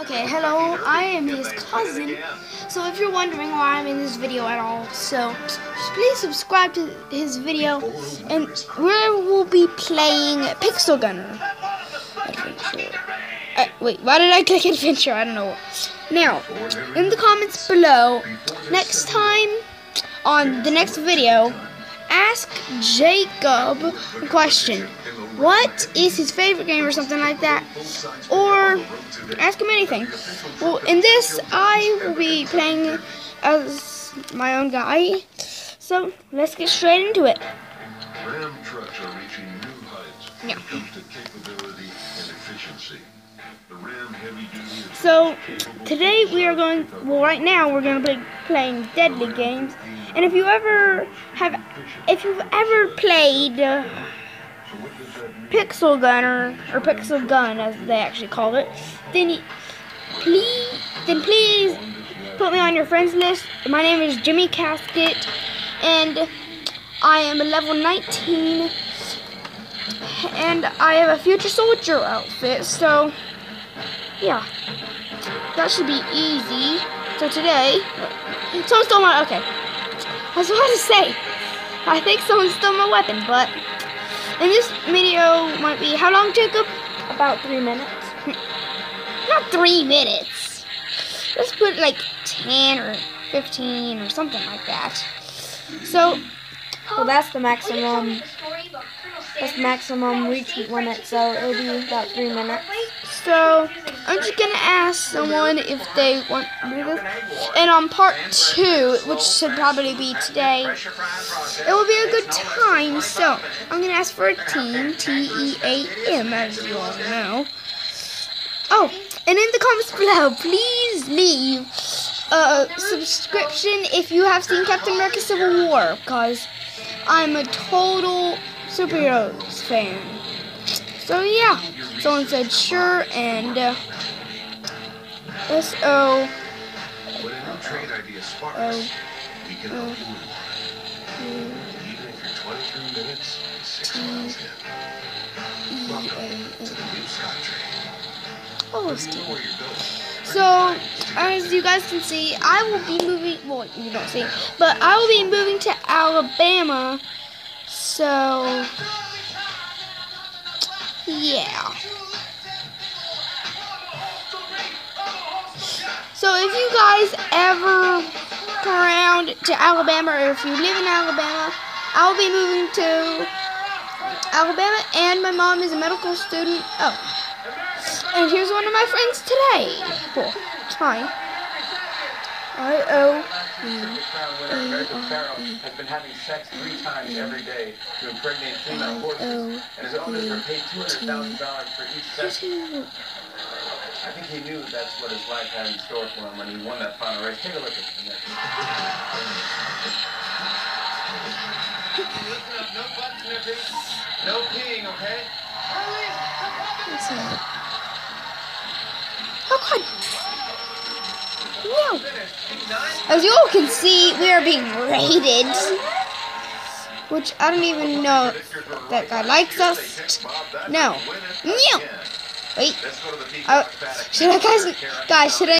Okay, hello, I am his cousin. So if you're wondering why I'm in this video at all, so please subscribe to his video and we will be playing Pixel Gunner. Uh, wait, why did I click Adventure? I don't know. Now, in the comments below, next time on the next video, ask Jacob a question. What is his favorite game or something like that? Or ask him anything. Well, in this, I will be playing as my own guy. So, let's get straight into it. Ram trucks are reaching new heights when Yeah. It comes to capability and efficiency. The Ram Heavy Duty is So, today we are going, well, right now we're going to be playing Deadly Games. And if you ever have, if you've ever played uh, so what does that mean? Pixel Gunner, or Pixel Gun as they actually call it, then please, then please put me on your friends list. My name is Jimmy Casket, and I am a level 19, and I have a future soldier outfit, so yeah, that should be easy. So today, someone stole my, okay, I was about to say, I think someone stole my weapon, but in this video might be how long, Jacob? About three minutes. Not three minutes. Let's put like ten or fifteen or something like that. So, Well, that's the maximum. That's maximum reach limit, so it'll be about three minutes. so I'm just gonna ask someone if they want to do this. And on part two, which should probably be today, it will be a good time. So I'm gonna ask for a team, T E A M, as you all know. Oh, and in the comments below, please leave a subscription if you have seen Captain America Civil War, because I'm a total superheroes fan. So yeah, someone said sure, and uh, S O When a trade idea sparks, Oh. we can help you with. Even if you're 23 minutes 6 miles in. Welcome to the new SkyTrain. Oh, Steve. So, as you guys can see, I will be moving. Well, you don't see, but I will be moving to Alabama. So, yeah. So, if you guys ever come around to Alabama, or if you live in Alabama, I'll be moving to Alabama, and my mom is a medical student. Oh. And here's one of my friends today. Cool. Hi. I O American Pharoah has been having sex three times every day to impregnate female horses, and his owners are paid two hundred thousand dollars for each session. I think he knew that's what his life had in store for him when he won that final race. Take a look at the next. Listen up, no butt sniffing, no peeing, okay? Oh God. No. As you all can see, we are being raided. Which I don't even know that guy likes us. No. No. Wait. Let's go to the Uh, should I guys, guys, should I